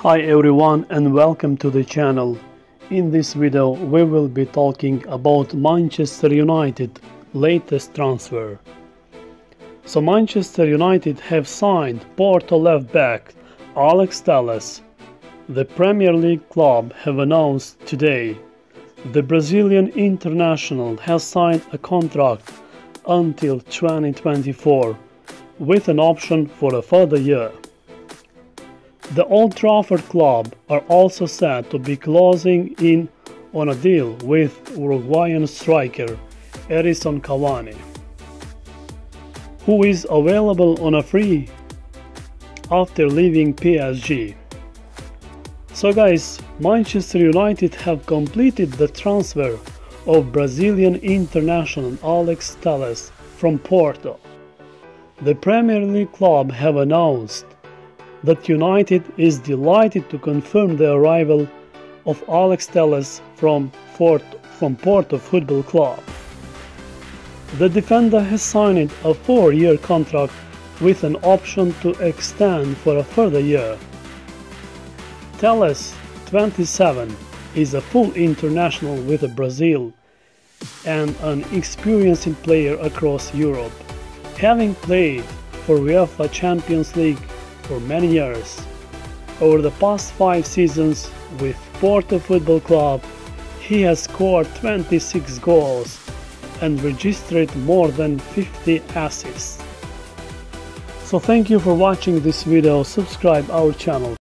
Hi everyone and welcome to the channel. In this video we will be talking about Manchester United latest transfer. So Manchester United have signed Porto left back Alex Telles. The Premier League club have announced today the Brazilian international has signed a contract until 2024 with an option for a further year. The Old Trafford club are also said to be closing in on a deal with Uruguayan striker Edinson Cavani, who is available on a free after leaving PSG. So guys, Manchester United have completed the transfer of Brazilian international Alex Telles from Porto. The Premier League club have announced that United is delighted to confirm the arrival of Alex Telles from, Fort, from Porto Football Club. The defender has signed a four-year contract with an option to extend for a further year. Telles, 27, is a full international with Brazil and an experienced player across Europe having played for UEFA Champions League for many years. Over the past five seasons with Porto Football Club, he has scored 26 goals and registered more than 50 assists. So thank you for watching this video, subscribe our channel.